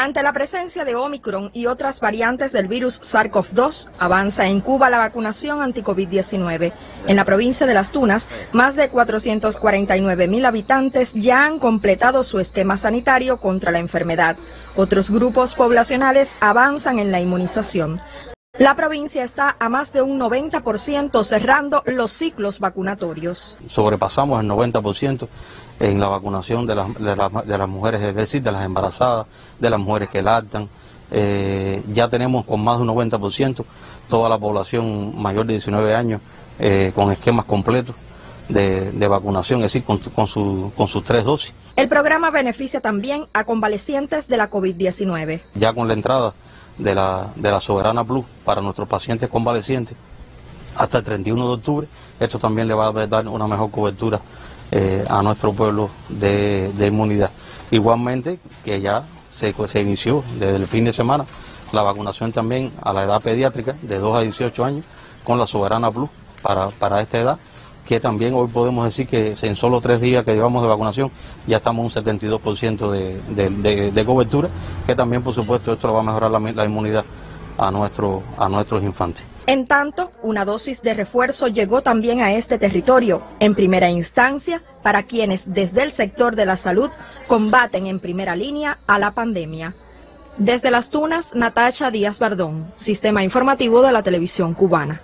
Ante la presencia de Omicron y otras variantes del virus SARS-CoV-2, avanza en Cuba la vacunación anti-COVID-19. En la provincia de Las Tunas, más de 449 mil habitantes ya han completado su esquema sanitario contra la enfermedad. Otros grupos poblacionales avanzan en la inmunización. La provincia está a más de un 90% cerrando los ciclos vacunatorios. Sobrepasamos el 90% en la vacunación de, las mujeres, es decir, de las embarazadas, de las mujeres que lactan. Eh, ya tenemos con más de un 90% toda la población mayor de 19 años eh, con esquemas completos de, vacunación, es decir, con, con sus tres dosis. El programa beneficia también a convalecientes de la COVID-19. Ya con la entrada de la, de la Soberana Plus para nuestros pacientes convalecientes hasta el 31 de octubre, esto también le va a dar una mejor cobertura eh, a nuestro pueblo de, inmunidad. Igualmente que ya se, se inició desde el fin de semana la vacunación también a la edad pediátrica de 2 a 18 años con la Soberana Plus para, para esta edad que también hoy podemos decir que en solo tres días que llevamos de vacunación ya estamos un 72% de, cobertura, que también por supuesto esto va a mejorar la, inmunidad a, a nuestros infantes. En tanto, una dosis de refuerzo llegó también a este territorio, en primera instancia, para quienes desde el sector de la salud combaten en primera línea a la pandemia. Desde Las Tunas, Natacha Díaz Bardón, Sistema Informativo de la Televisión Cubana.